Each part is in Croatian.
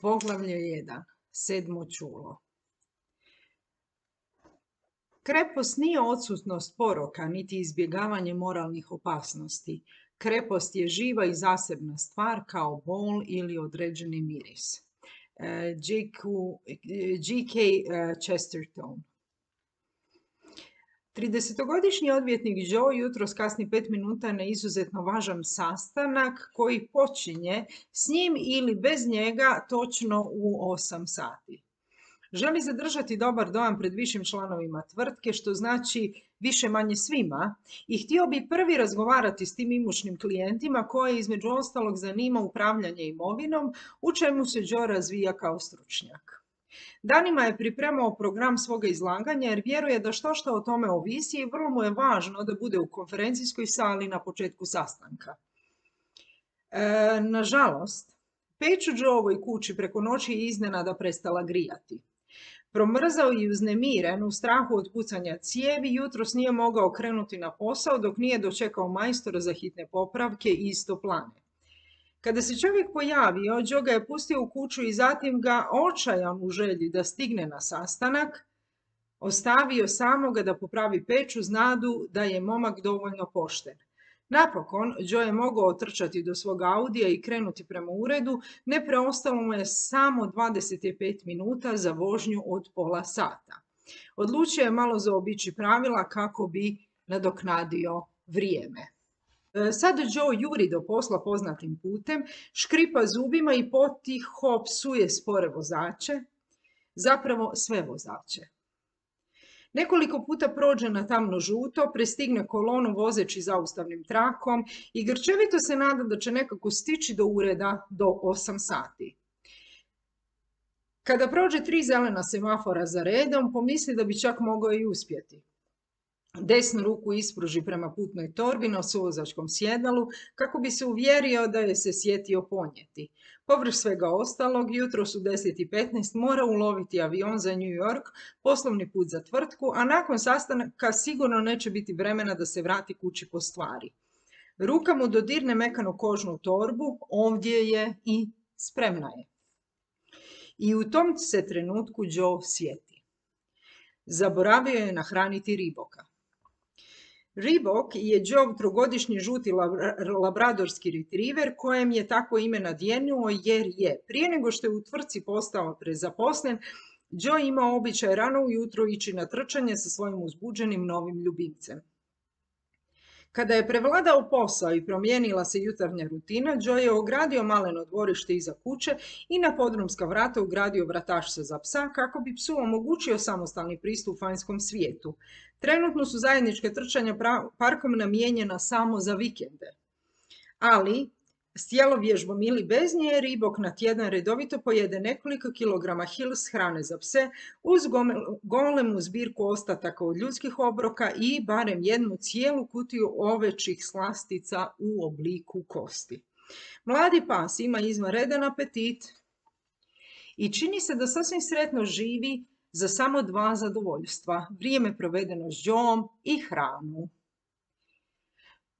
Poglavlje 1. Sedmo čulo. Krepost nije odsutnost poroka, niti izbjegavanje moralnih opasnosti. Krepost je živa i zasebna stvar kao bol ili određeni miris. G.K. Chesterton 30-godišnji odvjetnik Joe jutro kasni pet minuta na izuzetno važan sastanak koji počinje s njim ili bez njega točno u 8 sati. Želi zadržati dobar dojam pred višim članovima tvrtke, što znači više manje svima, i htio bi prvi razgovarati s tim imućnim klijentima koje između ostalog zanima upravljanje imovinom, u čemu se Joe razvija kao stručnjak. Danima je pripremao program svoga izlaganja jer vjeruje da što što o tome ovisi i vrlo mu je važno da bude u konferencijskoj sali na početku sastanka. E, nažalost, u Joeovoj kući preko noći iznenada prestala grijati. Promrzao i uznemiren u strahu od pucanja cijevi, jutros nije mogao krenuti na posao dok nije dočekao majstora za hitne popravke i isto plane. Kada se čovjek pojavio, Joe ga je pustio u kuću i zatim ga očajan u želji da stigne na sastanak, ostavio samoga da popravi peću znadu da je momak dovoljno pošten. Napokon, Joe je mogao otrčati do svog Audija i krenuti prema uredu, ne preostalo mu je samo 25 minuta za vožnju od pola sata. Odlučio je malo zaobići pravila kako bi nadoknadio vrijeme. E, sad Joe juri do posla poznatim putem, škripa zubima i potiho psuje spore vozače, zapravo sve vozače. Nekoliko puta prođe na tamno žuto, prestigne kolonu vozeći zaustavnim trakom i grčevito se nada da će nekako stići do ureda do 8 sati. Kada prođe tri zelena semafora za redom, pomisli da bi čak mogao i uspjeti. Desnu ruku ispruži prema putnoj torbi na suvozačkom sjedalu kako bi se uvjerio da je se sjetio ponijeti. Površ svega ostalog, jutro su 10.15 mora uloviti avion za New York, poslovni put za tvrtku, a nakon sastanka sigurno neće biti vremena da se vrati kući po stvari. Ruka mu dodirne mekanu kožnu torbu, ovdje je i spremna je. I u tom se trenutku Joe sjeti. Zaboravio je nahraniti riboka. Ribok je Joe trogodišnji žuti labradorski retriever kojem je tako ime nadjenuo jer je prije nego što je u tvrci postao prezaposlen, Joe ima običaj rano ujutro ići na trčanje sa svojim uzbuđenim novim ljubimcem. Kada je prevladao posao i promijenila se jutarnja rutina, Joe je ogradio maleno dvorište iza kuće i na podrumska vrata ugradio vratašce za psa kako bi psu omogućio samostalni pristup vanjskom svijetu. Trenutno su zajedničke trčanja parkom namijenjena samo za vikende. Ali, s tijelovježbom ili bez nje, ribok na tjedan redovito pojede nekoliko kilograma hils hrane za pse uz golemu zbirku ostataka od ljudskih obroka i barem jednu cijelu kutiju ovećih slastica u obliku kosti. Mladi pas ima izvanredan apetit i čini se da sasvim sretno živi za samo dva zadovoljstva, vrijeme provedeno s Joom i hranu.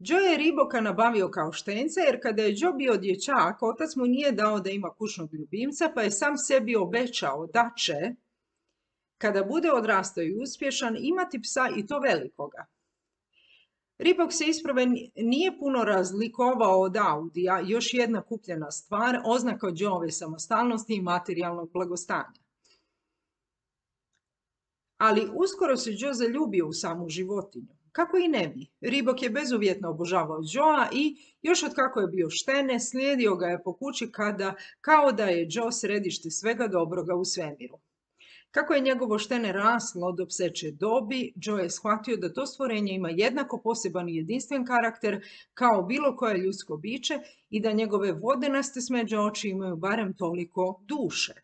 Joe je riboka nabavio kao štence jer kada je Joe bio dječak, otac mu nije dao da ima kućnog ljubimca pa je sam sebi obećao da će, kada bude odrastao i uspješan, imati psa i to velikoga. Ribok se isprave nije puno razlikovao od Audija, još jedna kupljena stvar, oznaka Joeove samostalnosti i materijalnog blagostanja. Ali uskoro se Joe zaljubio u samu životinju. Kako i ne bi. Ribok je bezuvjetno obožavao Joa i još od kako je bio štene, slijedio ga je po kući kada, kao da je Joe središte svega dobroga u svemiru. Kako je njegovo štene raslo do pseće dobi, Joe je shvatio da to stvorenje ima jednako poseban i jedinstven karakter kao bilo koje ljudsko biće i da njegove vodenaste smeđe oči imaju barem toliko duše.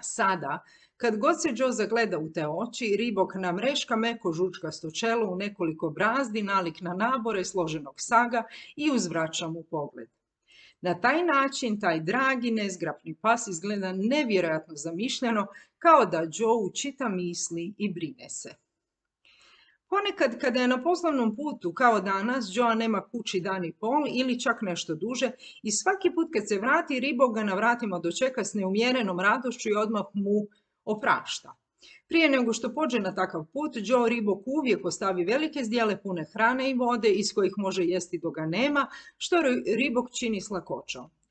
Sada, kad god se Joe zagleda u te oči, ribok na mreška meko žučkasto čelo u nekoliko brazdi nalik na nabore složenog saga i uzvraća mu pogled. Na taj način taj dragi nezgrapni pas izgleda nevjerojatno zamišljeno kao da Joe čita misli i brine se. Ponekad kada je na poslovnom putu kao danas, Joa nema kući dan i pol ili čak nešto duže i svaki put kad se vrati, Ribo ga na vratima dočeka s neumjerenom radošću i odmah mu oprašta. Prije nego što pođe na takav put, Joe Ribok uvijek ostavi velike zdjele pune hrane i vode iz kojih može jesti dok ga nema, što Ribok čini s.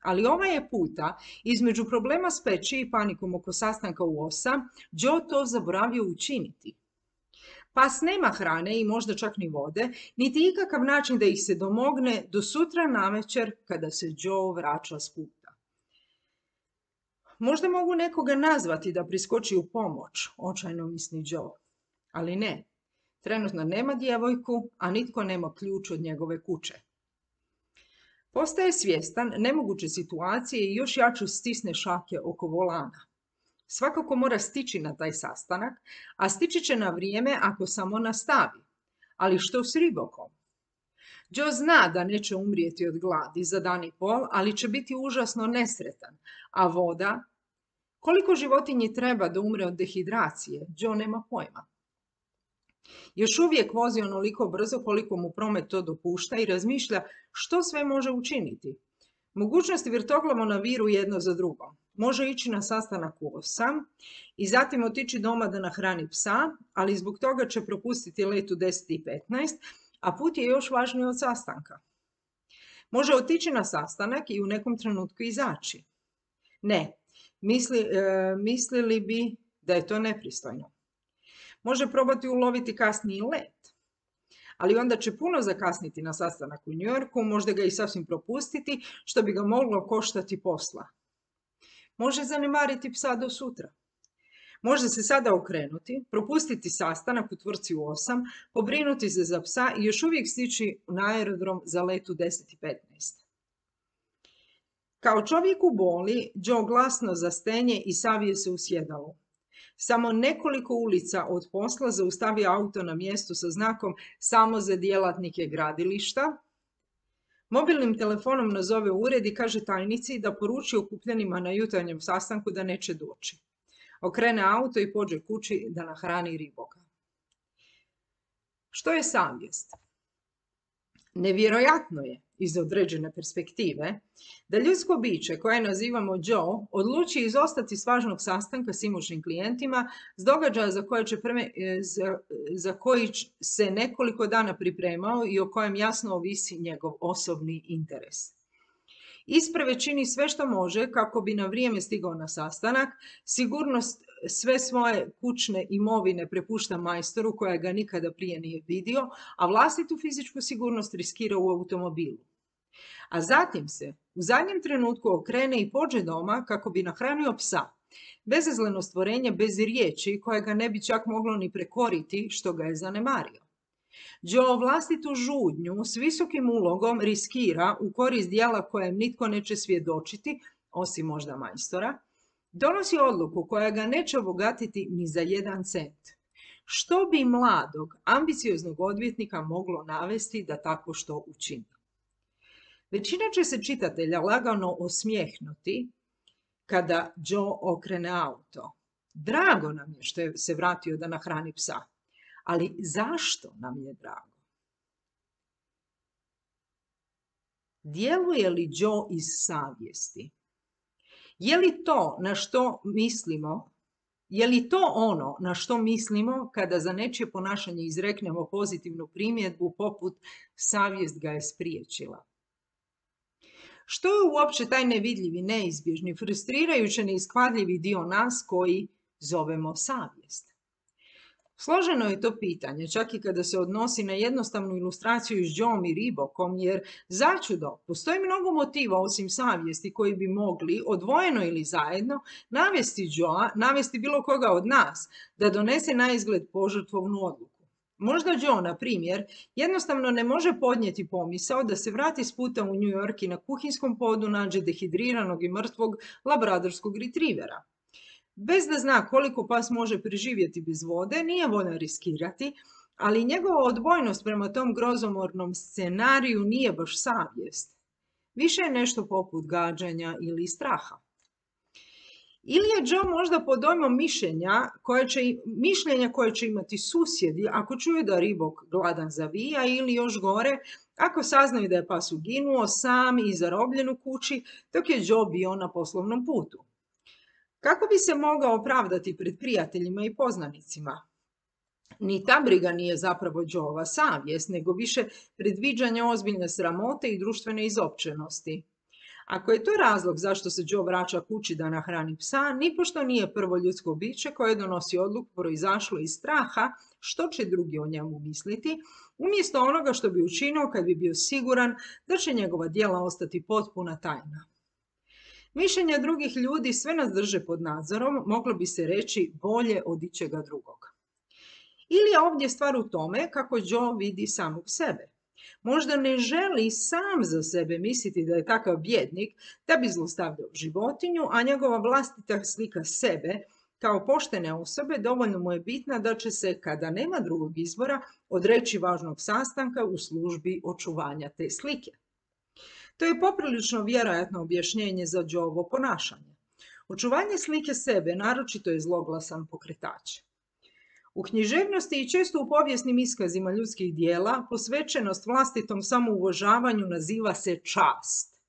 Ali ovaj je puta, između problema s peći i panikom oko sastanka u osa, Joe to zaboravio učiniti. Pas nema hrane i možda čak ni vode, niti ikakav način da ih se domogne do sutra navečer kada se Joe vraća s puta. Možda mogu nekoga nazvati da priskoči u pomoć, očajno misli Joe. Ali ne, trenutno nema djevojku, a nitko nema ključ od njegove kuće. Postaje svjestan nemoguće situacije i još jaču stisne šake oko volana. Svakako mora stići na taj sastanak, a stići će na vrijeme ako samo nastavi. Ali što s ribokom? Joe zna da neće umrijeti od gladi za dan i pol, ali će biti užasno nesretan. A voda? Koliko životinji treba da umre od dehidracije? Joe nema pojma. Još uvijek vozi onoliko brzo koliko mu promet to dopušta i razmišlja što sve može učiniti. Mogućnosti vrtoglavo naviru jedno za drugo. Može ići na sastanak u 8 i zatim otići doma da nahrani psa, ali zbog toga će propustiti let u 10 i 15, a put je još važniji od sastanka. Može otići na sastanak i u nekom trenutku izaći. Ne, misli, e, mislili bi da je to nepristojno. Može probati uloviti kasniji let, ali onda će puno zakasniti na sastanak u Yorku, možda ga i sasvim propustiti, što bi ga moglo koštati posla. Može zanemariti psa do sutra. Može se sada okrenuti, propustiti sastanak u tvrci u 8, pobrinuti se za psa i još uvijek stići na aerodrom za letu 10 i 15. Kao čovjek u boli, Joe glasno zastenje i savije se u. Samo nekoliko ulica od posla zaustavi auto na mjestu sa znakom samo za djelatnike gradilišta. Mobilnim telefonom nazove ured i kaže tajnici da poruči okupljenima na jutarnjem sastanku da neće doći. Okrene auto i pođe kući da nahrani riboga. Što je savjest? Nevjerojatno je iz određene perspektive, da ljudsko biće koje nazivamo Joe odluči izostati s važnog sastanka s imućnim klijentima s događaja za, koje će e, za, za koji se nekoliko dana pripremao i o kojem jasno ovisi njegov osobni interes. Isprave čini sve što može kako bi na vrijeme stigao na sastanak, sigurnost sve svoje kućne imovine prepušta majstoru koja ga nikada prije nije vidio, a vlastitu fizičku sigurnost riskira u automobilu. A zatim se u zadnjem trenutku okrene i pođe doma kako bi nahranio psa. Bezazleno stvorenje bez riječi koje ga ne bi čak moglo ni prekoriti što ga je zanemario. Joe vlastitu žudnju s visokim ulogom riskira u korist dijela kojem nitko neće svjedočiti, osim možda majstora, donosi odluku koja ga neće obogatiti ni za jedan cent. Što bi mladog, ambicioznog odvjetnika moglo navesti da tako što učini? Većina će se čitatelja lagano osmijehnuti kada Joe okrene auto. Drago nam je što je se vratio da nahrani psa, ali zašto nam je drago? Djeluje li Joe iz savjesti? Je li to na što mislimo, je li to ono na što mislimo kada za nečije ponašanje izreknemo pozitivnu primjedbu poput savjest ga je spriječila? Što je uopće taj nevidljivi, neizbježni, frustrirajući, neiskvadljivi dio nas koji zovemo savjest? Složeno je to pitanje, čak i kada se odnosi na jednostavnu ilustraciju s Džom i Ribokom, jer začudo, postoji mnogo motiva osim savjesti koji bi mogli, odvojeno ili zajedno, navesti Joa, navesti bilo koga od nas, da donese na izgled požrtvovnu odluku. Možda Joe, na primjer, jednostavno ne može podnijeti pomisao da se vrati s puta u New York i na kuhinskom podu nađe dehidriranog i mrtvog labradorskog retrievera. Bez da zna koliko pas može preživjeti bez vode, nije voljan riskirati, ali njegova odbojnost prema tom grozomornom scenariju nije baš savjest. Više je nešto poput gađanja ili straha. Ili je Joe možda pod dojmom mišljenja koje će, mišljenja koje će imati susjedi ako čuju da ribok gladan zavija ili još gore, ako saznaju da je pas uginuo sam i zarobljen u kući dok je Joe bio na poslovnom putu. Kako bi se mogao opravdati pred prijateljima i poznanicima? Ni ta briga nije zapravo Joeova savjest, nego više predviđanje ozbiljne sramote i društvene izopćenosti. Ako je to razlog zašto se Joe vraća kući da nahrani psa, nipošto nije prvo ljudsko biće koje donosi odluku proizašlo iz straha što će drugi o njemu misliti, umjesto onoga što bi učinio kad bi bio siguran da će njegova djela ostati potpuna tajna. Mišljenja drugih ljudi sve nas drže pod nadzorom, moglo bi se reći bolje od ičega drugog. Ili je ovdje stvar u tome kako Joe vidi samog sebe. Možda ne želi sam za sebe misliti da je takav bjednik da bi zlostavljao životinju, a njegova vlastita slika sebe kao poštene osobe dovoljno mu je bitna da će se, kada nema drugog izbora, odreći važnog sastanka u službi očuvanja te slike. To je poprilično vjerojatno objašnjenje za Joevo ponašanje. Očuvanje slike sebe naročito je zloglasan pokretač. U književnosti i često u povijesnim iskazima ljudskih dijela posvećenost vlastitom samouvožavanju naziva se čast.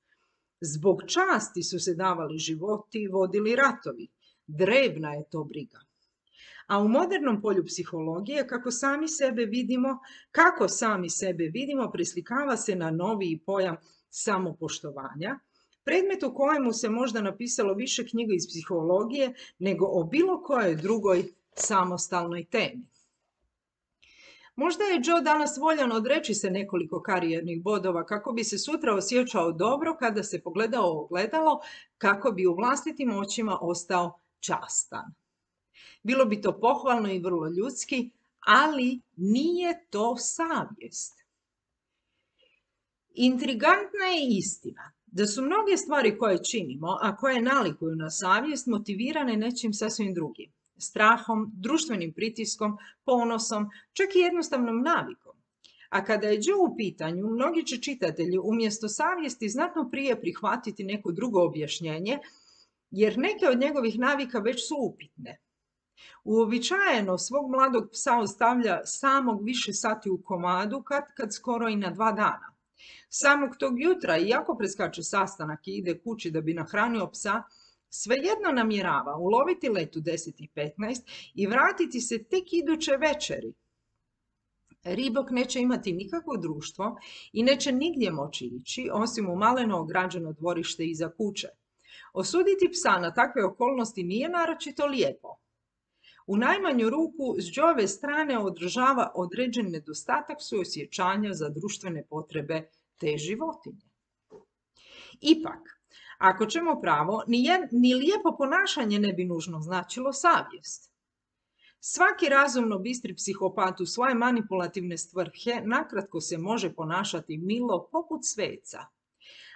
Zbog časti su se davali životi vodili ratovi. Drevna je to briga. A u modernom polju psihologije, kako sami sebe vidimo, kako sami sebe vidimo, preslikava se na noviji pojam samopoštovanja, predmet u kojemu se možda napisalo više knjiga iz psihologije nego o bilo kojoj drugoj samostalnoj temi. Možda je Joe danas voljan odreći se nekoliko karijernih bodova kako bi se sutra osjećao dobro kada se pogledao ogledalo kako bi u vlastitim očima ostao častan. Bilo bi to pohvalno i vrlo ljudski, ali nije to savjest. Intrigantna je istina da su mnoge stvari koje činimo, a koje nalikuju na savjest, motivirane nečim sasvim drugim strahom, društvenim pritiskom, ponosom, čak i jednostavnom navikom. A kada je Joe u pitanju, mnogi će čitatelji umjesto savjesti znatno prije prihvatiti neko drugo objašnjenje, jer neke od njegovih navika već su upitne. Uobičajeno svog mladog psa ostavlja samog više sati u komadu, kad, kad skoro i na dva dana. Samog tog jutra, iako preskače sastanak i ide kući da bi nahranio psa, Svejedno namjerava uloviti letu 10.15 i vratiti se tek iduće večeri. Ribok neće imati nikakvo društvo i neće nigdje moći ići, osim u maleno ograđeno dvorište iza kuće. Osuditi psa na takve okolnosti nije naročito lijepo. U najmanju ruku s Đove strane održava određen nedostatak suosjećanja za društvene potrebe te životinje. Ipak, ako ćemo pravo, ni, ni lijepo ponašanje ne bi nužno značilo savjest. Svaki razumno bistri psihopat u svoje manipulativne stvrhe nakratko se može ponašati milo poput sveca.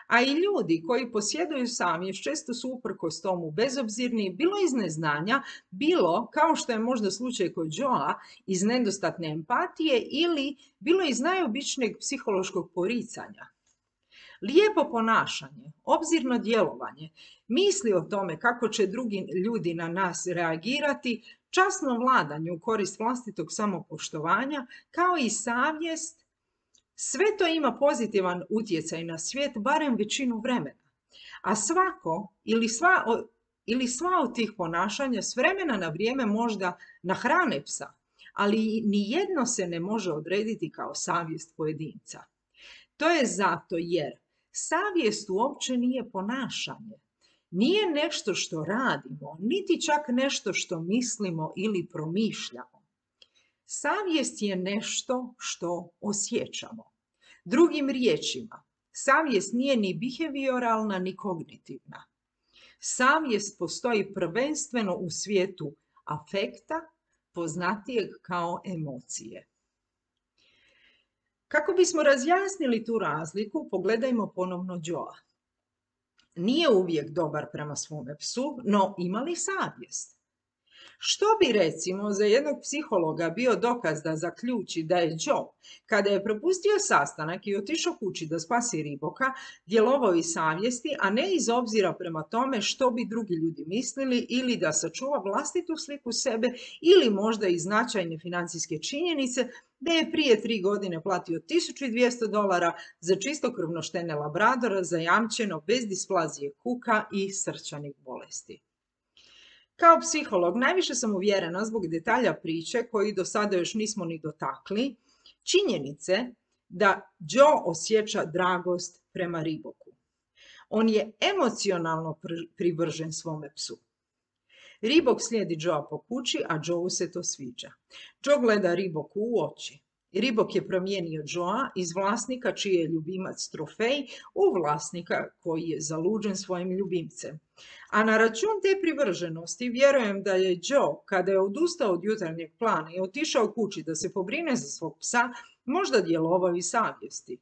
A i ljudi koji posjeduju savjest često su uprkos tomu bezobzirni, bilo iz neznanja, bilo, kao što je možda slučaj kod Joa, iz nedostatne empatije ili bilo iz najobičnijeg psihološkog poricanja. Lijepo ponašanje, obzirno djelovanje, misli o tome kako će drugi ljudi na nas reagirati, časno vladanje u korist vlastitog samopoštovanja, kao i savjest, sve to ima pozitivan utjecaj na svijet, barem većinu vremena. A svako ili sva, ili sva od tih ponašanja s vremena na vrijeme možda nahrane psa, ali ni jedno se ne može odrediti kao savjest pojedinca. To je zato jer Savjest uopće nije ponašanje. Nije nešto što radimo, niti čak nešto što mislimo ili promišljamo. Savjest je nešto što osjećamo. Drugim riječima, savjest nije ni behavioralna ni kognitivna. Savjest postoji prvenstveno u svijetu afekta, poznatijeg kao emocije. Kako bismo razjasnili tu razliku, pogledajmo ponovno Joa. Nije uvijek dobar prema svome psu, no ima li savjest? Što bi recimo za jednog psihologa bio dokaz da zaključi da je Joe, kada je propustio sastanak i otišao kući da spasi riboka, djelovao iz savjesti, a ne iz obzira prema tome što bi drugi ljudi mislili ili da sačuva vlastitu sliku sebe ili možda i značajne financijske činjenice da je prije tri godine platio 1200 dolara za čistokrvno štene labradora zajamčeno bez displazije kuka i srčanih bolesti. Kao psiholog najviše sam uvjerena zbog detalja priče koji do sada još nismo ni dotakli, činjenice da Joe osjeća dragost prema riboku. On je emocionalno privržen svome psu. Ribok slijedi Joe po kući, a Joe se to sviđa. Joe gleda Riboku u oči. Ribok je promijenio Joa iz vlasnika čiji je ljubimac trofej u vlasnika koji je zaluđen svojim ljubimcem. A na račun te privrženosti vjerujem da je Joe, kada je odustao od jutarnjeg plana i otišao kući da se pobrine za svog psa, možda djelovao i savjesti.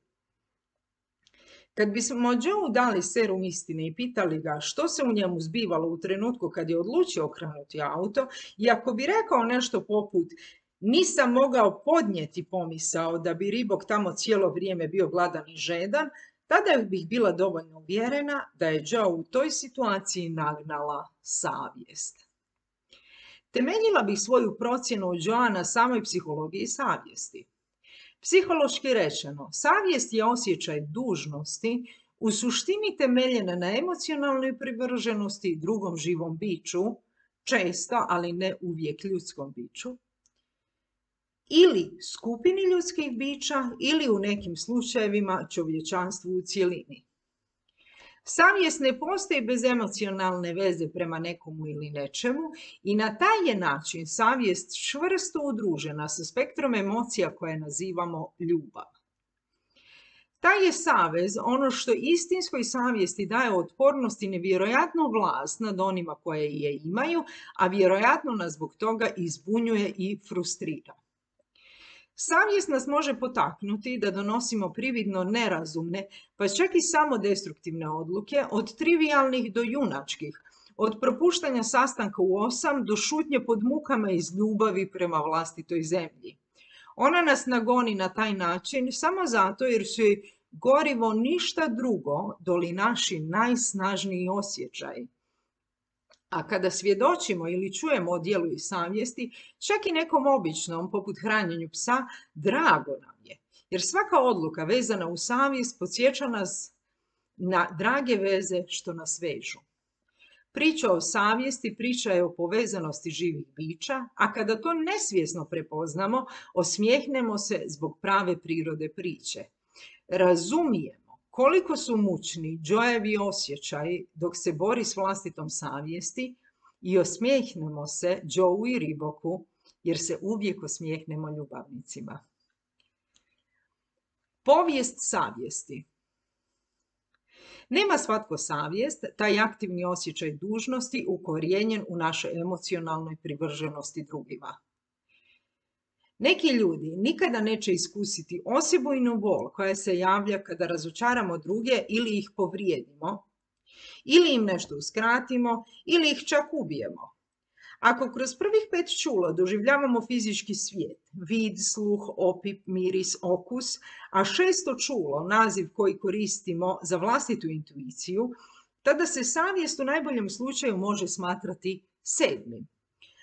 Kad bismo Joe dali serum istine i pitali ga što se u njemu zbivalo u trenutku kad je odlučio okrenuti auto, i ako bi rekao nešto poput nisam mogao podnijeti pomisao da bi ribok tamo cijelo vrijeme bio gladan i žedan, tada bih bila dovoljno uvjerena da je Joe u toj situaciji nagnala savjest. Temeljila bih svoju procjenu Joa na samoj psihologiji savjesti. Psihološki rečeno, savjest je osjećaj dužnosti u suštini temeljena na emocionalnoj privrženosti drugom živom biću, često, ali ne uvijek ljudskom biću, ili skupini ljudskih bića ili u nekim slučajevima čovječanstvu u cjelini. Savjest ne postoji bez emocionalne veze prema nekomu ili nečemu i na taj je način savjest čvrsto udružena sa spektrom emocija koje nazivamo ljubav. Taj je savez ono što istinskoj savjesti daje otpornost i nevjerojatnu vlast nad onima koje je imaju, a vjerojatno nas zbog toga izbunjuje i frustrira. Savjest nas može potaknuti da donosimo prividno nerazumne, pa čak i samo destruktivne odluke, od trivialnih do junačkih, od propuštanja sastanka u osam do šutnje pod mukama iz ljubavi prema vlastitoj zemlji. Ona nas nagoni na taj način samo zato jer su joj gorivo ništa drugo doli naši najsnažniji osjećaj. A kada svjedočimo ili čujemo o dijelu i savjesti, čak i nekom običnom, poput hranjenju psa, drago nam je. Jer svaka odluka vezana u savjest podsjeća nas na drage veze što nas vežu. Priča o savjesti priča je o povezanosti živih bića, a kada to nesvjesno prepoznamo, osmijehnemo se zbog prave prirode priče. Razumijemo koliko su mučni Joevi osjećaj dok se bori s vlastitom savjesti i osmijehnemo se Joe i Riboku jer se uvijek osmijehnemo ljubavnicima. Povijest savjesti Nema svatko savjest, taj aktivni osjećaj dužnosti ukorijenjen u našoj emocionalnoj privrženosti drugima. Neki ljudi nikada neće iskusiti osebujnu bol koja se javlja kada razočaramo druge ili ih povrijedimo, ili im nešto uskratimo, ili ih čak ubijemo. Ako kroz prvih pet čula doživljavamo fizički svijet, vid, sluh, opip, miris, okus, a šesto čulo, naziv koji koristimo za vlastitu intuiciju, tada se savjest u najboljem slučaju može smatrati sedmim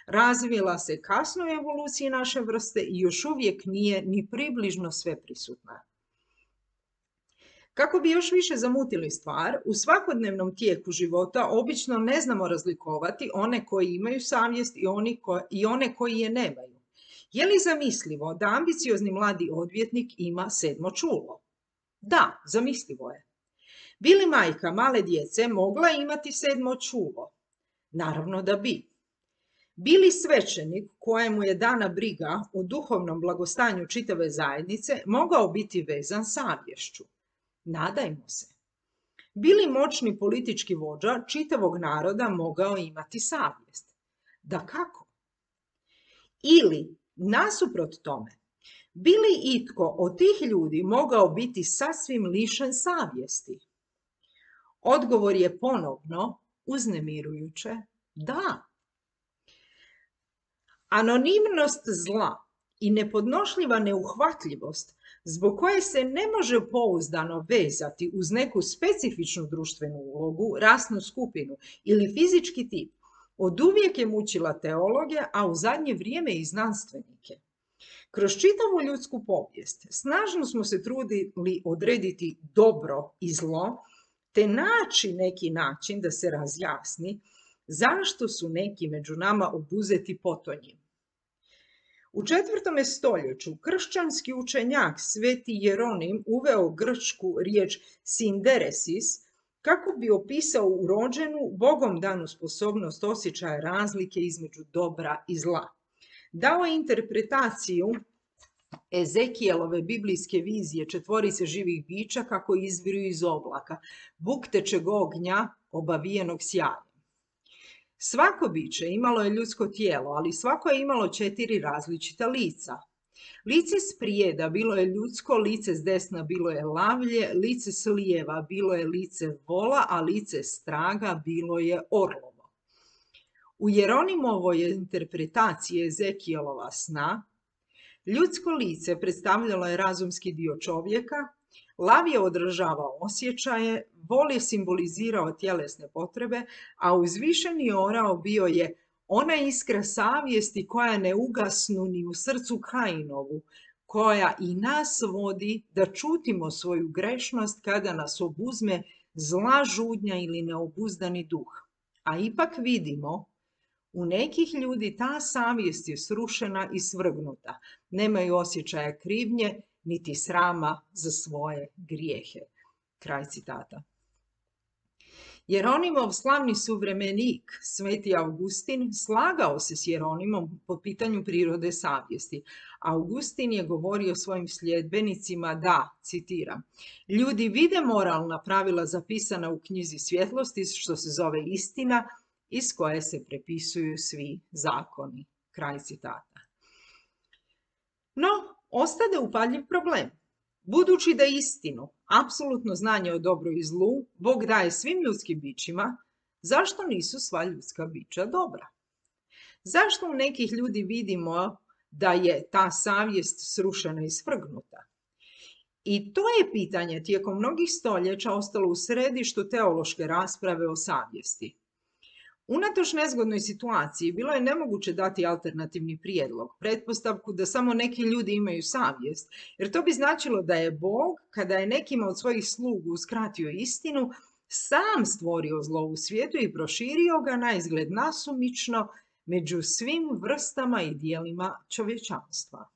razvila se kasno u evoluciji naše vrste i još uvijek nije ni približno sve prisutna. Kako bi još više zamutili stvar, u svakodnevnom tijeku života obično ne znamo razlikovati one koji imaju savjest i, i one koji je nemaju. Je li zamislivo da ambiciozni mladi odvjetnik ima sedmo čulo? Da, zamislivo je. Bili majka male djece mogla imati sedmo čulo? Naravno da bi. Bili svećenik kojemu je dana briga o duhovnom blagostanju čitave zajednice mogao biti vezan savješću. Nadajmo se. Bili moćni politički vođa čitavog naroda mogao imati savjest. Da kako? Ili, nasuprot tome, bili itko od tih ljudi mogao biti sasvim lišen savjesti? Odgovor je ponovno uznemirujuće da. Anonimnost zla i nepodnošljiva neuhvatljivost zbog koje se ne može pouzdano vezati uz neku specifičnu društvenu ulogu, rasnu skupinu ili fizički tip, od uvijek je mučila teologe, a u zadnje vrijeme i znanstvenike. Kroz čitavu ljudsku povijest snažno smo se trudili odrediti dobro i zlo, te naći neki način da se razjasni zašto su neki među nama obuzeti potonjim. U četvrtome stoljeću kršćanski učenjak Sveti Jeronim uveo grčku riječ sinderesis kako bi opisao urođenu, bogom danu sposobnost osjećaja razlike između dobra i zla. Dao je interpretaciju Ezekijelove biblijske vizije četvorice živih bića kako izviru iz oblaka, buktečeg ognja obavijenog sjajem. Svako biće imalo je ljudsko tijelo, ali svako je imalo četiri različita lica. Lice s prijeda bilo je ljudsko, lice s desna bilo je lavlje, lice s lijeva bilo je lice vola, a lice straga bilo je orlovo. U Jeronimovoj interpretaciji Ezekielova sna, ljudsko lice predstavljalo je razumski dio čovjeka, lav je odražavao osjećaje, vol je simbolizirao tjelesne potrebe, a uzvišeni orao bio je ona iskra savjesti koja ne ugasnu ni u srcu Kainovu, koja i nas vodi da čutimo svoju grešnost kada nas obuzme zla žudnja ili neobuzdani duh. A ipak vidimo, u nekih ljudi ta savjest je srušena i svrgnuta. Nemaju osjećaja krivnje, niti srama za svoje grijehe. Kraj citata. Jeronimov slavni suvremenik, sveti Augustin, slagao se s Jeronimom po pitanju prirode savjesti. Augustin je govorio svojim sljedbenicima da, citiram, ljudi vide moralna pravila zapisana u knjizi svjetlosti, što se zove istina, iz koje se prepisuju svi zakoni. Kraj citata. No, ostade upadljiv problem. Budući da istinu, apsolutno znanje o dobru i zlu, Bog daje svim ljudskim bićima, zašto nisu sva ljudska bića dobra? Zašto u nekih ljudi vidimo da je ta savjest srušena i svrgnuta? I to je pitanje tijekom mnogih stoljeća ostalo u središtu teološke rasprave o savjesti. Unatoč nezgodnoj situaciji bilo je nemoguće dati alternativni prijedlog, pretpostavku da samo neki ljudi imaju savjest, jer to bi značilo da je Bog, kada je nekima od svojih slugu uskratio istinu, sam stvorio zlo u svijetu i proširio ga na izgled nasumično među svim vrstama i dijelima čovječanstva.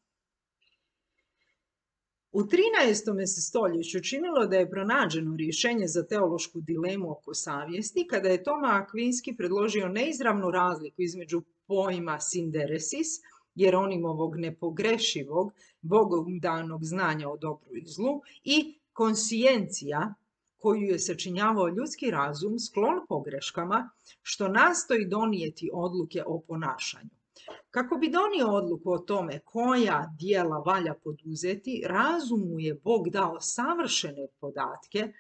U 13. se stoljeću činilo da je pronađeno rješenje za teološku dilemu oko savjesti kada je Toma Akvinski predložio neizravnu razliku između pojma sinderesis, Jeronimovog nepogrešivog, bogom danog znanja o dobru i zlu, i konsijencija, koju je sačinjavao ljudski razum sklon pogreškama, što nastoji donijeti odluke o ponašanju. Kako bi donio odluku o tome koja dijela valja poduzeti, razumu je Bog dao savršene podatke,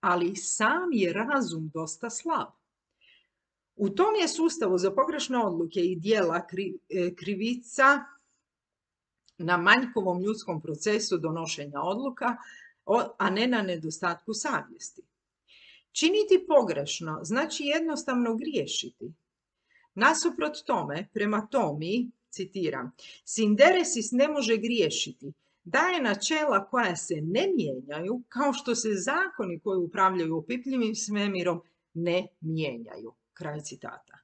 ali sam je razum dosta slab. U tom je sustavu za pogrešne odluke i dijela e, krivica na manjkovom ljudskom procesu donošenja odluka, a ne na nedostatku savjesti. Činiti pogrešno znači jednostavno griješiti. Nasuprot tome, prema Tomi, citiram, Sinderesis ne može griješiti, daje načela koja se ne mijenjaju, kao što se zakoni koji upravljaju opipljivim svemirom ne mijenjaju. Kraj citata.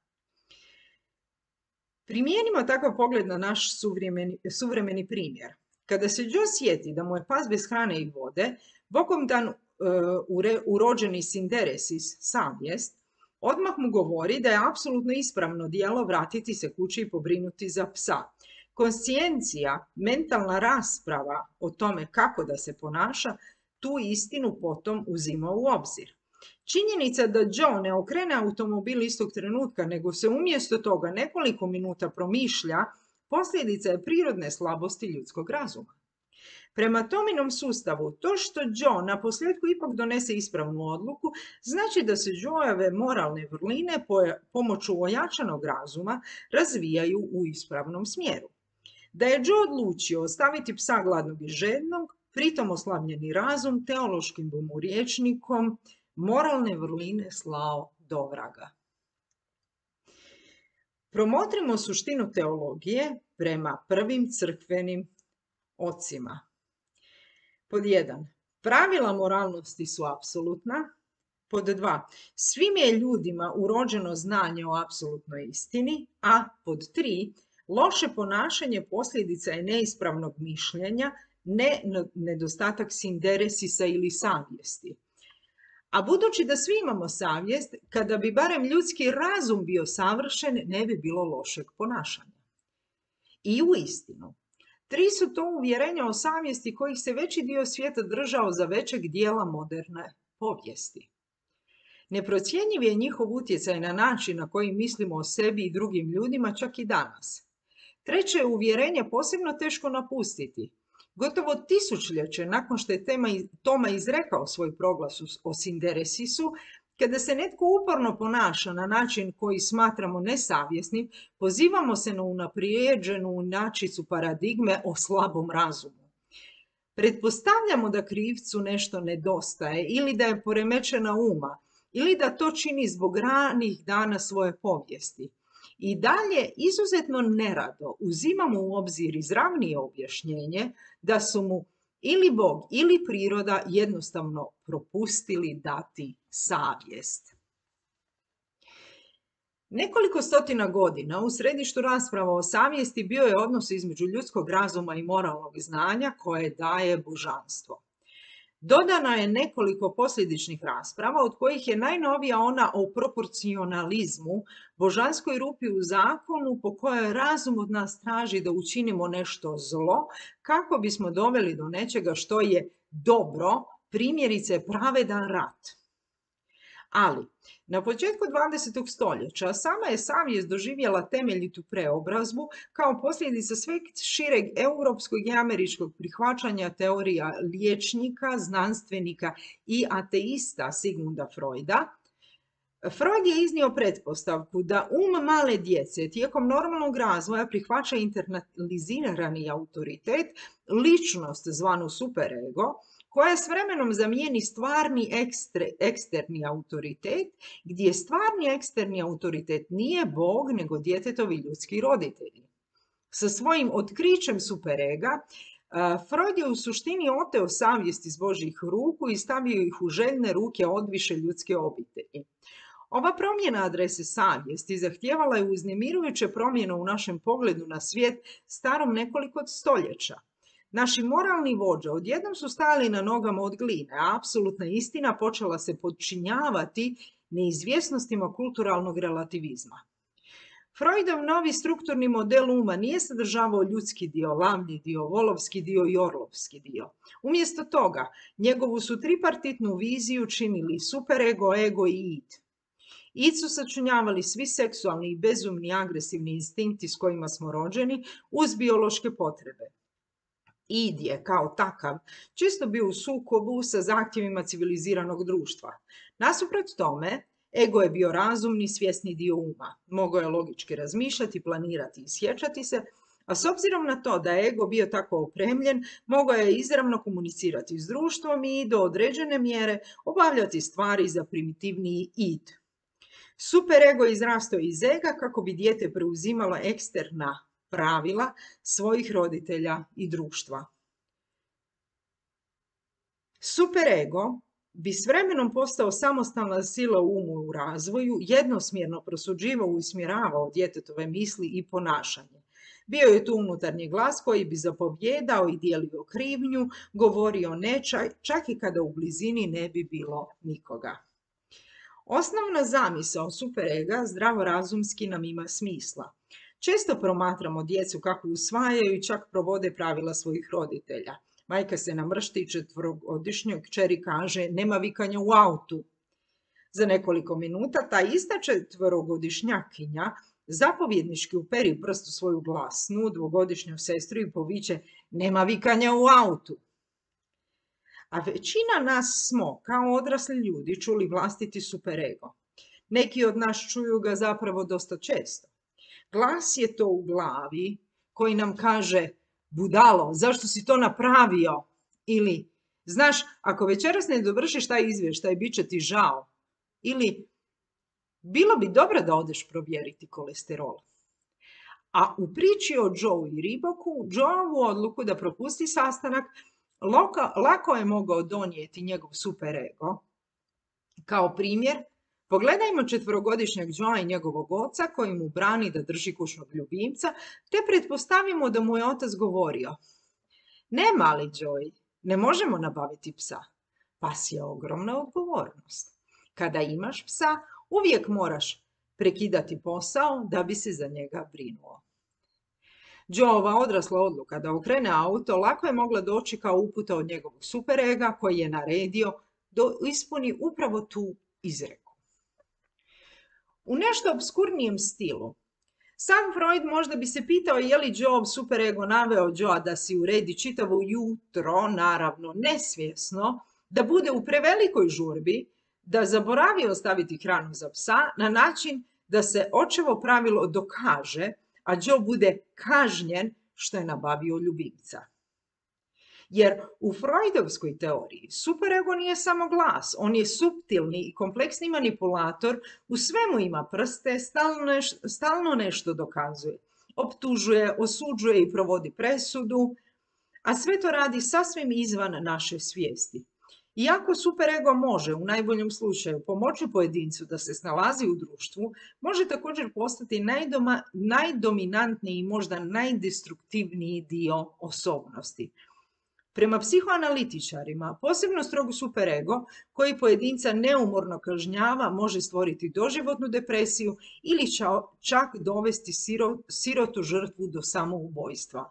Primijenimo takav pogled na naš suvremeni, suvremeni primjer. Kada se Joe sjeti da mu je pas bez hrane i vode, Bogom dan uh, urođeni sinderesis, savjest, Odmah mu govori da je apsolutno ispravno dijelo vratiti se kući i pobrinuti za psa. Konscijencija, mentalna rasprava o tome kako da se ponaša, tu istinu potom uzima u obzir. Činjenica da Joe ne okrene automobil istog trenutka, nego se umjesto toga nekoliko minuta promišlja, posljedica je prirodne slabosti ljudskog razuma. Prema Tominom sustavu, to što Joe na posljedku ipak donese ispravnu odluku, znači da se Joeove moralne vrline pomoću ojačanog razuma razvijaju u ispravnom smjeru. Da je Joe odlučio ostaviti psa gladnog i žednog, pritom oslavljeni razum teološkim mu riječnikom moralne vrline slao do vraga. Promotrimo suštinu teologije prema prvim crkvenim ocima. Pod jedan, pravila moralnosti su apsolutna. Pod dva, svim je ljudima urođeno znanje o apsolutnoj istini. A pod tri, loše ponašanje posljedica je neispravnog mišljenja, ne nedostatak sinderesisa ili savjesti. A budući da svi imamo savjest, kada bi barem ljudski razum bio savršen, ne bi bilo lošeg ponašanja. I u istinu, tri su to uvjerenja o savjesti kojih se veći dio svijeta držao za većeg dijela moderne povijesti. Neprocjenjiv je njihov utjecaj na način na koji mislimo o sebi i drugim ljudima čak i danas. Treće je uvjerenje posebno teško napustiti, Gotovo tisućljeće nakon što je Toma izrekao svoj proglas o Sinderesisu, kada se netko uporno ponaša na način koji smatramo nesavjesnim, pozivamo se na unaprijeđenu načicu paradigme o slabom razumu. Pretpostavljamo da krivcu nešto nedostaje ili da je poremećena uma ili da to čini zbog ranih dana svoje povijesti. I dalje izuzetno nerado uzimamo u obzir izravnije objašnjenje da su mu ili Bog ili priroda jednostavno propustili dati savjest. Nekoliko stotina godina u središtu rasprava o savjesti bio je odnos između ljudskog razuma i moralnog znanja koje daje božanstvo. Dodano je nekoliko posljedičnih rasprava, od kojih je najnovija ona o proporcionalizmu, božanskoj rupi u zakonu po kojoj razum od nas traži da učinimo nešto zlo, kako bismo doveli do nečega što je dobro, primjerice pravedan rat. Ali, na početku 20. stoljeća sama je savjest doživjela temeljitu preobrazbu kao posljedica sveg šireg europskog i američkog prihvaćanja teorija liječnika, znanstvenika i ateista Sigmunda Freuda, Freud je iznio pretpostavku da um male djece tijekom normalnog razvoja prihvaća internalizirani autoritet, ličnost zvanu superego, koja s vremenom zamijeni stvarni eksterni autoritet, gdje stvarni eksterni autoritet nije Bog, nego djetetovi ljudski roditelji. Sa svojim otkrićem superega, Freud je u suštini oteo savjest iz Božih ruku i stavio ih u željne ruke odviše ljudske obitelji. Ova promjena adrese savjesti zahtijevala je uznemirujuće promjene u našem pogledu na svijet starom nekoliko stoljeća. Naši moralni vođe odjednom su stali na nogama od gline, a apsolutna istina počela se podčinjavati neizvjesnostima kulturalnog relativizma. Freudov novi strukturni model uma nije sadržavao ljudski dio, lavni dio, volovski dio i orlovski dio. Umjesto toga, njegovu su tripartitnu viziju činili superego, ego i id. Id su sačunjavali svi seksualni i bezumni agresivni instinkti s kojima smo rođeni uz biološke potrebe id je kao takav čisto bio u sukobu sa zahtjevima civiliziranog društva. Nasuprot tome, ego je bio razumni, svjesni dio uma. Mogao je logički razmišljati, planirati i sjećati se, a s obzirom na to da je ego bio tako opremljen, mogao je izravno komunicirati s društvom i do određene mjere obavljati stvari za primitivniji id. Super ego izrastao iz ega kako bi dijete preuzimalo eksterna pravila svojih roditelja i društva. Superego bi s vremenom postao samostalna sila umu u razvoju, jednosmjerno prosuđivao i usmjeravao djetetove misli i ponašanje. Bio je tu unutarnji glas koji bi zapovjedao i dijelio krivnju, govorio ne, čak i kada u blizini ne bi bilo nikoga. Osnovna zamisao superega zdravorazumski nam ima smisla. Često promatramo djecu kako usvajaju i čak provode pravila svojih roditelja. Majka se namršti četvrogodišnjoj kćeri kaže nema vikanja u autu. Za nekoliko minuta ta ista četvrogodišnjakinja zapovjednički uperi u prstu svoju glasnu dvogodišnju sestru i poviće nema vikanja u autu. A većina nas smo, kao odrasli ljudi, čuli vlastiti superego. Neki od nas čuju ga zapravo dosta često. Glas je to u glavi koji nam kaže budalo, zašto si to napravio? Ili, znaš, ako večeras ne dovršiš taj izvještaj, bit će ti žao. Ili, bilo bi dobro da odeš provjeriti kolesterol. A u priči o Joe i Riboku, Joeovu odluku da propusti sastanak lako je mogao donijeti njegov superego. Kao primjer, pogledajmo četvrogodišnjeg Joea i njegovog oca koji mu brani da drži kućnog ljubimca, te pretpostavimo da mu je otac govorio Ne mali Joey, ne možemo nabaviti psa. Pas je ogromna odgovornost. Kada imaš psa, uvijek moraš prekidati posao da bi se za njega brinuo. Joeova odrasla odluka da okrene auto lako je mogla doći kao uputa od njegovog superega koji je naredio da ispuni upravo tu izreku. U nešto obskurnijem stilu, sam Freud možda bi se pitao je li Joe superego naveo Joa da si uredi čitavo jutro, naravno nesvjesno, da bude u prevelikoj žurbi, da zaboravi ostaviti hranu za psa na način da se očevo pravilo dokaže, a Joe bude kažnjen što je nabavio ljubimca. Jer u Freudovskoj teoriji superego nije samo glas, on je subtilni i kompleksni manipulator, u svemu ima prste, stalno, stalno nešto dokazuje. Optužuje, osuđuje i provodi presudu, a sve to radi sasvim izvan naše svijesti. Iako superego može u najboljem slučaju pomoći pojedincu da se snalazi u društvu, može također postati najdoma, najdominantniji i možda najdestruktivniji dio osobnosti. Prema psihoanalitičarima, posebno strogo superego, koji pojedinca neumorno kažnjava, može stvoriti doživotnu depresiju ili čak dovesti sirotu žrtvu do samoubojstva.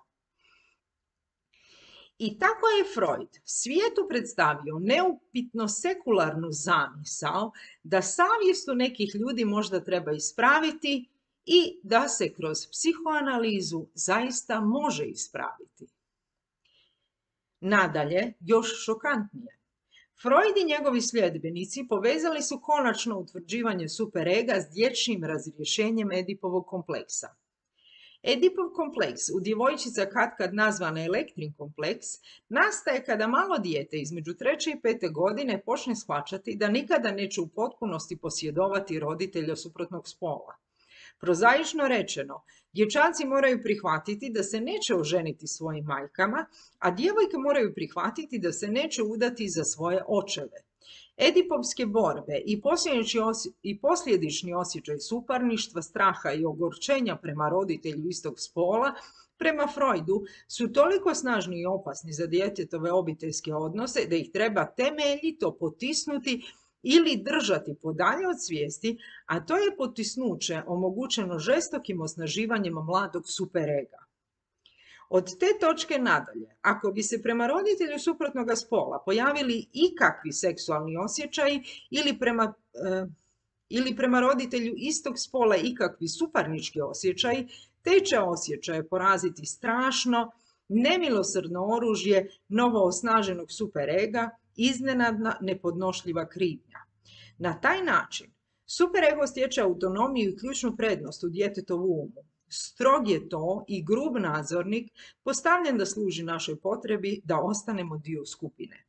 I tako je Freud svijetu predstavio neupitno sekularnu zamisao da savjestu nekih ljudi možda treba ispraviti i da se kroz psihoanalizu zaista može ispraviti. Nadalje, još šokantnije. Freud i njegovi sljedbenici povezali su konačno utvrđivanje superega s dječjim razrješenjem Edipovog kompleksa. Edipov kompleks u djevojčica kad nazvana elektrin kompleks nastaje kada malo dijete između treće i pete godine počne shvaćati da nikada neće u potpunosti posjedovati roditelja suprotnog spola. Prozaično rečeno, dječaci moraju prihvatiti da se neće oženiti svojim majkama, a djevojke moraju prihvatiti da se neće udati za svoje očeve. Edipovske borbe i, posljedični osjećaj suparništva, straha i ogorčenja prema roditelju istog spola prema Freudu su toliko snažni i opasni za djetetove obiteljske odnose da ih treba temeljito potisnuti ili držati podalje od svijesti, a to je potisnuće omogućeno žestokim osnaživanjem mladog superega. Od te točke nadalje, ako bi se prema roditelju suprotnog spola pojavili ikakvi seksualni osjećaji ili prema, e, ili prema roditelju istog spola ikakvi suparnički osjećaji, te će osjećaje poraziti strašno, nemilosrdno oružje novo osnaženog superega, iznenadna nepodnošljiva krivnja. Na taj način superego stječe autonomiju i ključnu prednost u djetetovu umu, Strog je to i grub nadzornik postavljen da služi našoj potrebi da ostanemo dio skupine.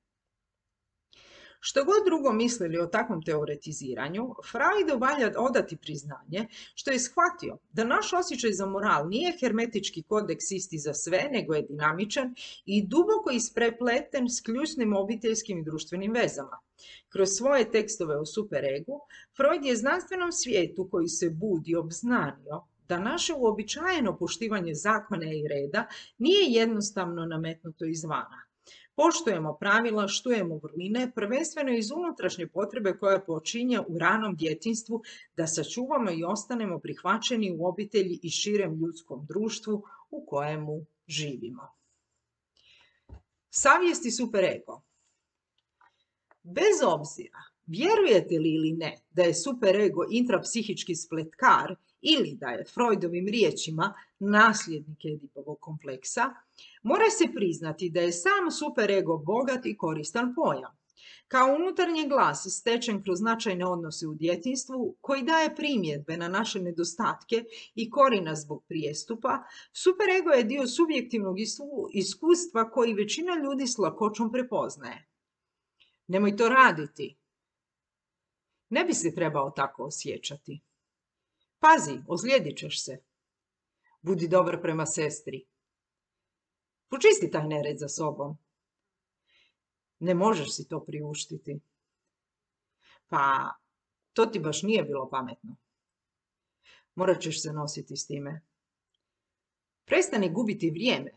Što god drugo mislili o takvom teoretiziranju, Freudu valja odati priznanje što je shvatio da naš osjećaj za moral nije hermetički kodeks isti za sve, nego je dinamičan i duboko isprepleten s ključnim obiteljskim i društvenim vezama. Kroz svoje tekstove o superegu, Freud je znanstvenom svijetu koji se budi obznanio da naše uobičajeno poštivanje zakona i reda nije jednostavno nametnuto izvana. Poštujemo pravila, štujemo vrline, prvenstveno iz unutrašnje potrebe koja počinje u ranom djetinstvu da sačuvamo i ostanemo prihvaćeni u obitelji i širem ljudskom društvu u kojemu živimo. Savjesti superego. Bez obzira, vjerujete li ili ne da je superego intrapsihički spletkar ili da je Freudovim riječima nasljednik Edipovog kompleksa, mora se priznati da je sam superego bogat i koristan pojam. Kao unutarnji glas stečen kroz značajne odnose u djetinstvu, koji daje primjedbe na naše nedostatke i korina zbog prijestupa, superego je dio subjektivnog iskustva koji većina ljudi s lakoćom prepoznaje. Nemoj to raditi. Ne bi se trebao tako osjećati. Pazi, ozlijedit ćeš se. Budi dobar prema sestri. Počisti taj nered za sobom. Ne možeš si to priuštiti. Pa, to ti baš nije bilo pametno. Morat ćeš se nositi s time. Prestani gubiti vrijeme.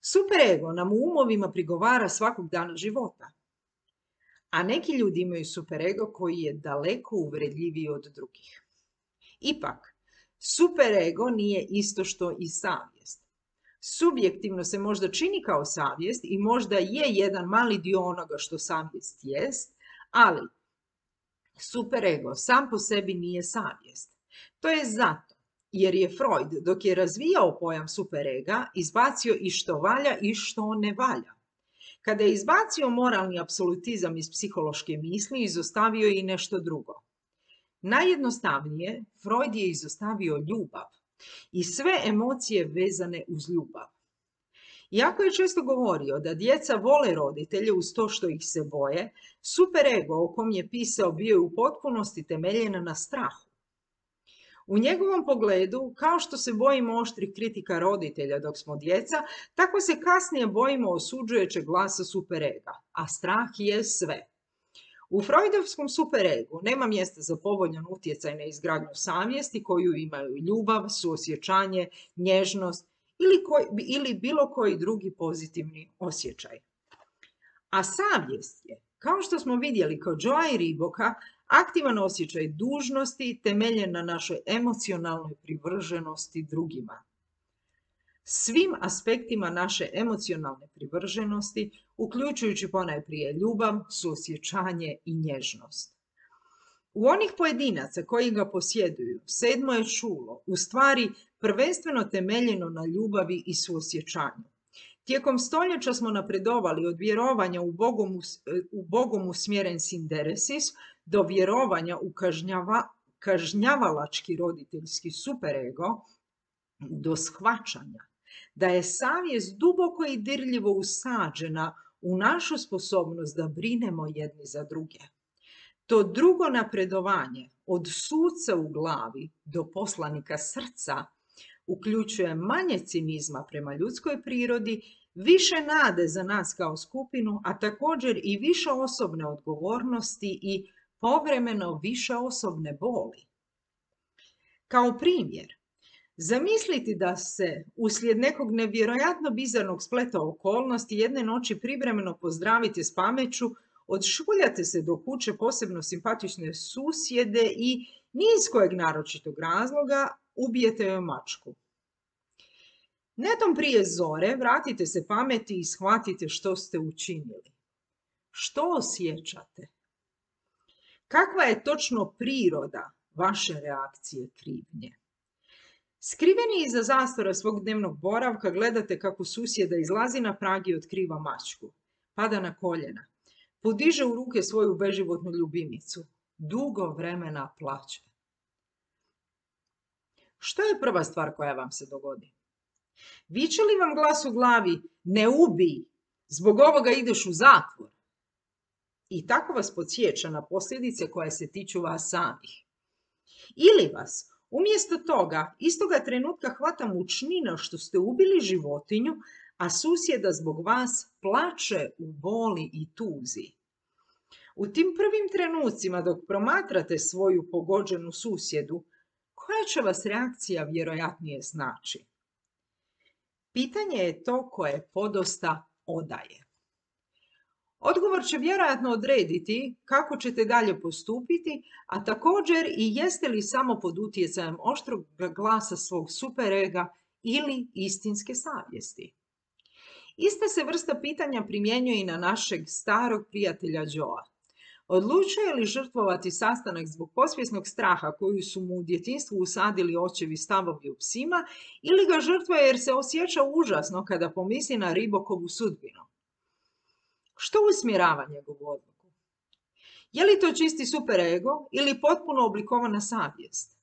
Superego nam u umovima prigovara svakog dana života. A neki ljudi imaju superego koji je daleko uvredljiviji od drugih. Ipak, superego nije isto što i savjest subjektivno se možda čini kao savjest i možda je jedan mali dio onoga što savjest jest, ali superego sam po sebi nije savjest. To je zato jer je Freud dok je razvijao pojam superega izbacio i što valja i što ne valja. Kada je izbacio moralni apsolutizam iz psihološke misli, izostavio je i nešto drugo. Najjednostavnije, Freud je izostavio ljubav i sve emocije vezane uz ljubav. Iako je često govorio da djeca vole roditelje uz to što ih se boje, superego o kom je pisao bio je u potpunosti temeljen na strahu. U njegovom pogledu, kao što se bojimo oštrih kritika roditelja dok smo djeca, tako se kasnije bojimo osuđujećeg glasa superega, a strah je sve. U freudovskom superegu nema mjesta za povoljan utjecaj na izgradnju savjesti koju imaju ljubav, suosjećanje, nježnost ili, ili bilo koji drugi pozitivni osjećaj. A savjest je, kao što smo vidjeli kod Joa i Riboka, aktivan osjećaj dužnosti temeljen na našoj emocionalnoj privrženosti drugima svim aspektima naše emocionalne privrženosti, uključujući ponajprije ljubav, suosjećanje i nježnost. U onih pojedinaca koji ga posjeduju, sedmo je čulo, u stvari prvenstveno temeljeno na ljubavi i suosjećanju. Tijekom stoljeća smo napredovali od vjerovanja u Bogom, u Bogom usmjeren sinderesis do vjerovanja u kažnjava, kažnjavalački roditeljski superego, do shvaćanja da je savjest duboko i dirljivo usađena u našu sposobnost da brinemo jedni za druge. To drugo napredovanje od suca u glavi do poslanika srca uključuje manje cinizma prema ljudskoj prirodi, više nade za nas kao skupinu, a također i više osobne odgovornosti i povremeno više osobne boli. Kao primjer, Zamisliti da se uslijed nekog nevjerojatno bizarnog spleta okolnosti jedne noći privremeno pozdravite s pameću, odšuljate se do kuće posebno simpatične susjede i niz kojeg naročitog razloga ubijete joj mačku. Netom prije zore vratite se pameti i shvatite što ste učinili. Što osjećate? Kakva je točno priroda vaše reakcije krivnje? Skriveni iza zastora svog dnevnog boravka gledate kako susjeda izlazi na prag i otkriva mačku. Pada na koljena. Podiže u ruke svoju beživotnu ljubimicu. Dugo vremena plaće. Što je prva stvar koja vam se dogodi? Viče li vam glas u glavi, ne ubij, zbog ovoga ideš u zatvor? I tako vas podsjeća na posljedice koje se tiču vas samih. Ili vas Umjesto toga, istoga trenutka hvata mučnina što ste ubili životinju, a susjeda zbog vas plače u boli i tuzi. U tim prvim trenucima dok promatrate svoju pogođenu susjedu, koja će vas reakcija vjerojatnije znači? Pitanje je to koje podosta odaje. Odgovor će vjerojatno odrediti kako ćete dalje postupiti, a također i jeste li samo pod utjecajem oštrog glasa svog superega ili istinske savjesti. Ista se vrsta pitanja primjenjuje i na našeg starog prijatelja Joa. Odlučuje li žrtvovati sastanak zbog posvjesnog straha koju su mu u djetinstvu usadili očevi stavovi u psima ili ga žrtvuje jer se osjeća užasno kada pomisli na ribokovu sudbinu? Što usmjerava njegovu odluku? Je li to čisti superego ili potpuno oblikovana savjest?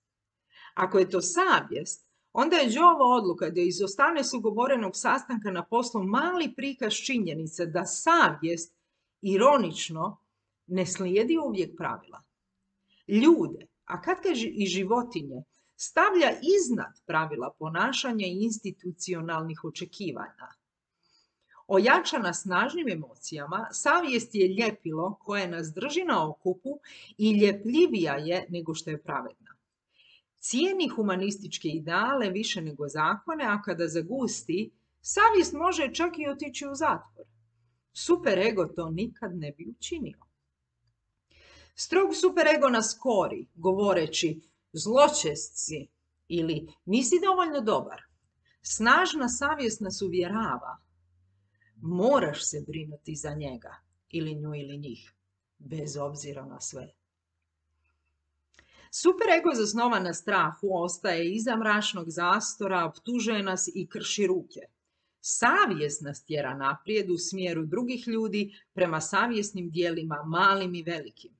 Ako je to savjest, onda je Joova odluka da izostane sugovorenog sastanka na poslu mali prikaz činjenice da savjest, ironično, ne slijedi uvijek pravila. Ljude, a kad kaže i životinje, stavlja iznad pravila ponašanja i institucionalnih očekivanja. Ojačana snažnim emocijama, savjest je ljepilo koje nas drži na okupu i ljepljivija je nego što je pravedna. Cijeni humanističke ideale više nego zakone, a kada zagusti, savjest može čak i otići u zatvor. Superego to nikad ne bi učinio. Strog superego nas kori, govoreći zločest si ili nisi dovoljno dobar. Snažna savjest nas uvjerava. Moraš se brinuti za njega ili nju ili njih, bez obzira na sve. Superego zasnovan na strahu ostaje iza mračnog zastora, optužuje nas i krši ruke. Savjest nas tjera naprijed u smjeru drugih ljudi prema savjesnim dijelima, malim i velikim.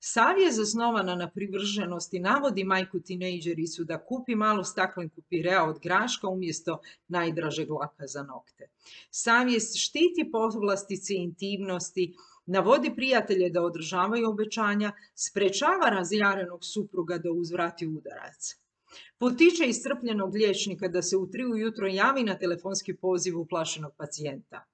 Savjest zasnovana na privrženosti navodi majku tinejdžericu da kupi malu staklenku pirea od graška umjesto najdražeg laka za nokte. Savjest štiti povlastice intimnosti, navodi prijatelje da održavaju obećanja, sprečava razjarenog supruga da uzvrati udarac. Potiče iscrpljenog liječnika da se u tri ujutro javi na telefonski poziv uplašenog pacijenta.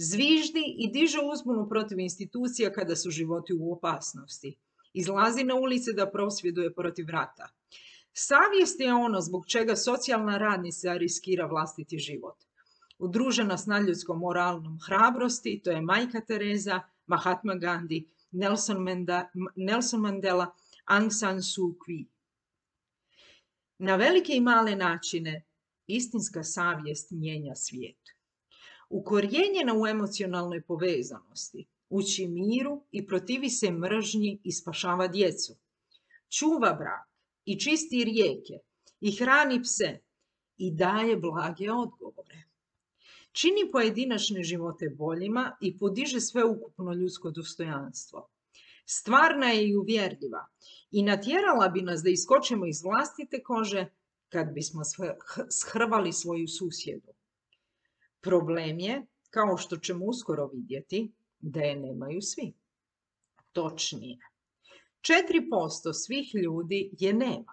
Zviždi i diže uzbunu protiv institucija kada su životi u opasnosti. Izlazi na ulice da prosvjeduje protiv rata. Savjest je ono zbog čega socijalna radnica riskira vlastiti život. Udružena s nadljudskom moralnom hrabrosti, to je majka Tereza, Mahatma Gandhi, Nelson, Nelson Mandela, Aung San Suu Kyi. Na velike i male načine istinska savjest mijenja svijet. Ukorijenjena u emocionalnoj povezanosti, uči miru i protivi se mržnji i spašava djecu. Čuva brak i čisti rijeke i hrani pse i daje blage odgovore. Čini pojedinačne živote boljima i podiže sveukupno ljudsko dostojanstvo. Stvarna je i uvjerljiva i natjerala bi nas da iskočimo iz vlastite kože kad bismo shrvali svoju susjedu. Problem je, kao što ćemo uskoro vidjeti, da je nemaju svi. Točnije, 4% svih ljudi je nema.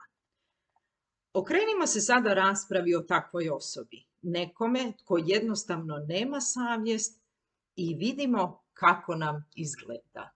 Okrenimo se sada raspravi o takvoj osobi. Nekome tko jednostavno nema savjest i vidimo kako nam izgleda.